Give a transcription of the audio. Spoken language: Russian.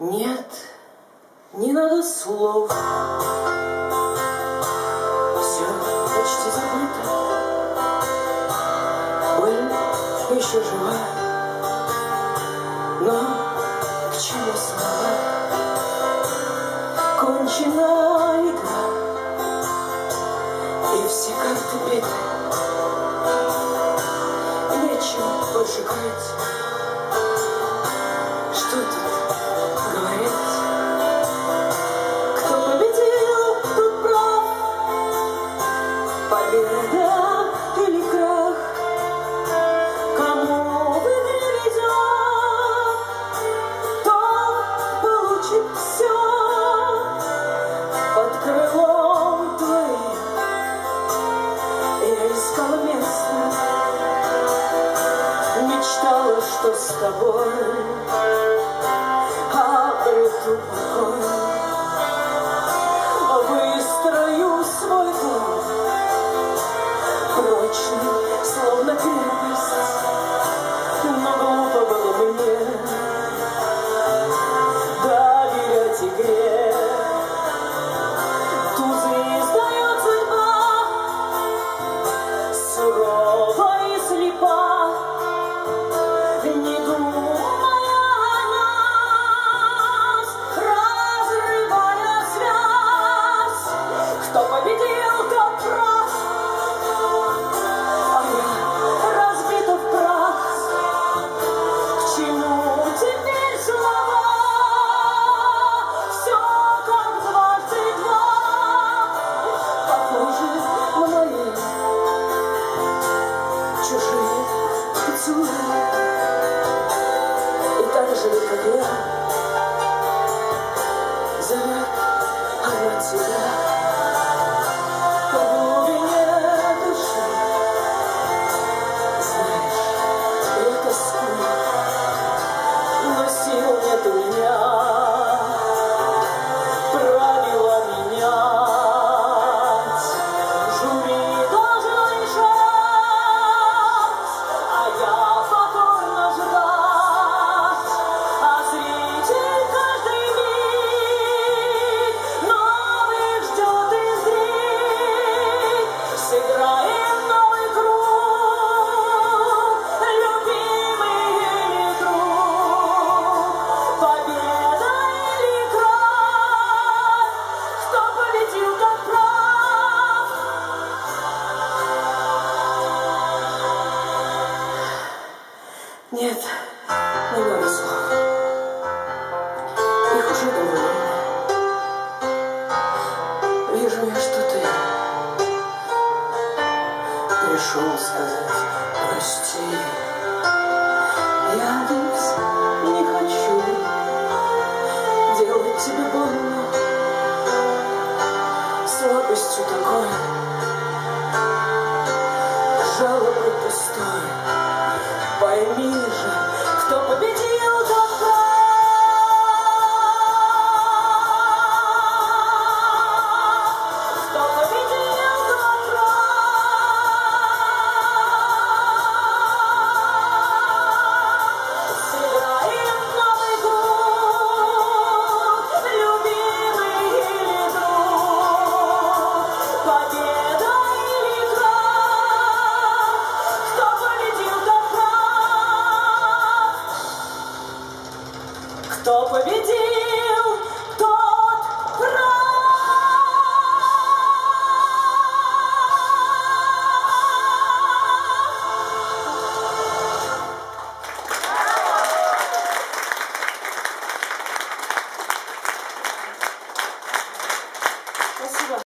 Нет, не надо слов. Все почти забыто. Боль еще жива. Но к чему слова? Кончена игра. И все как-то беды. Нечем пожигать. мало что с тобой, а это покой. чужие поцелуи. И так же, как я, замок от а тебя. пришел сказать прости. Я здесь не хочу.